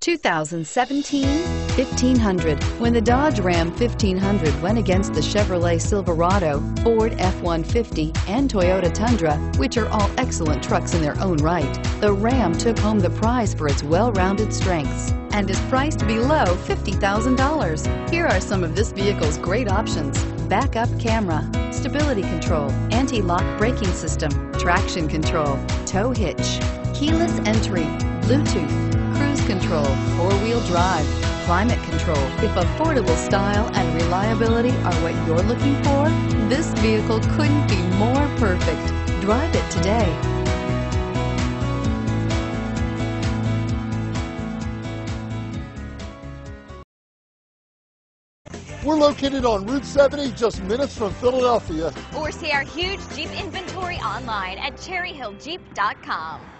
2017 1500. When the Dodge Ram 1500 went against the Chevrolet Silverado, Ford F-150, and Toyota Tundra, which are all excellent trucks in their own right, the Ram took home the prize for its well-rounded strengths and is priced below $50,000. Here are some of this vehicle's great options. Backup camera, stability control, anti-lock braking system, traction control, tow hitch, keyless entry, Bluetooth, cruise control, four-wheel drive, climate control. If affordable style and reliability are what you're looking for, this vehicle couldn't be more perfect. Drive it today. We're located on Route 70, just minutes from Philadelphia. Or see our huge Jeep inventory online at cherryhilljeep.com.